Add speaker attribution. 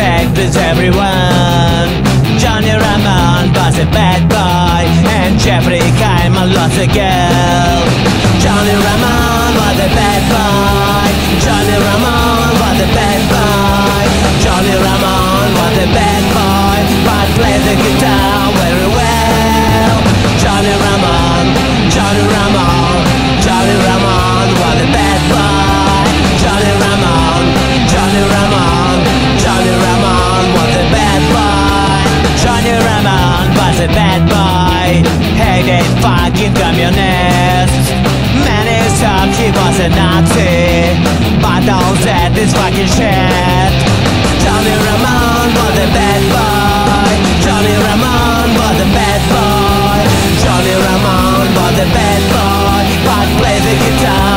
Speaker 1: Always take everyone. Johnny Ramone was a bad boy And Jeffrey Hyman lost a girl Hated fucking communists Many thought he was a Nazi But all that is fucking shit. Johnny Ramone was a bad boy. Johnny Ramone was a bad boy. Johnny Ramone was a bad boy. But played the guitar